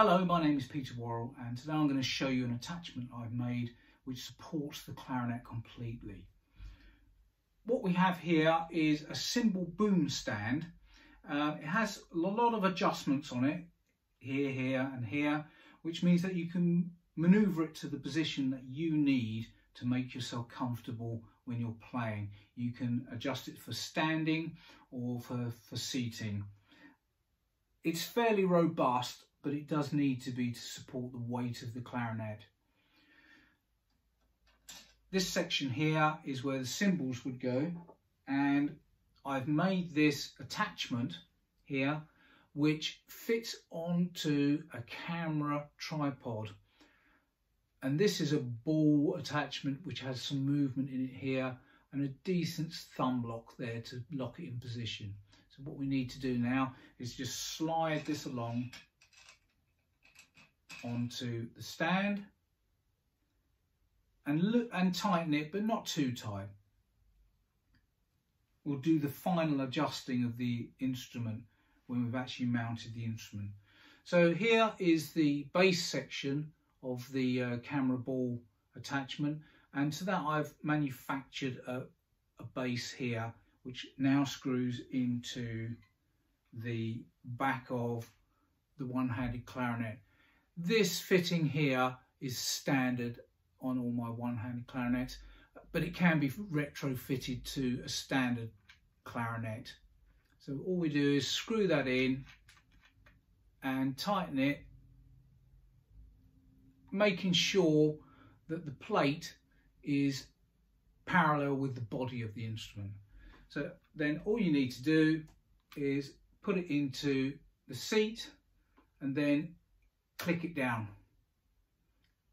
Hello, my name is Peter Worrell and today I'm going to show you an attachment I've made which supports the clarinet completely. What we have here is a cymbal boom stand. Uh, it has a lot of adjustments on it, here, here and here, which means that you can manoeuvre it to the position that you need to make yourself comfortable when you're playing. You can adjust it for standing or for, for seating. It's fairly robust, but it does need to be to support the weight of the clarinet. This section here is where the cymbals would go and I've made this attachment here which fits onto a camera tripod and this is a ball attachment which has some movement in it here and a decent thumb lock there to lock it in position. So what we need to do now is just slide this along onto the stand and look and tighten it but not too tight. We'll do the final adjusting of the instrument when we've actually mounted the instrument. So here is the base section of the uh, camera ball attachment and to that I've manufactured a, a base here which now screws into the back of the one-handed clarinet. This fitting here is standard on all my one-handed clarinets but it can be retrofitted to a standard clarinet. So all we do is screw that in and tighten it making sure that the plate is parallel with the body of the instrument. So then all you need to do is put it into the seat and then click it down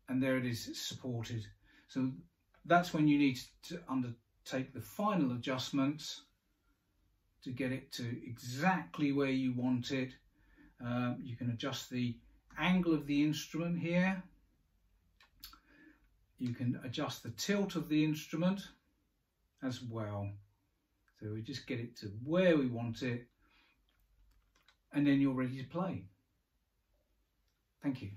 and there it is supported. So that's when you need to undertake the final adjustments to get it to exactly where you want it. Um, you can adjust the angle of the instrument here you can adjust the tilt of the instrument as well. So we just get it to where we want it and then you're ready to play. Thank you.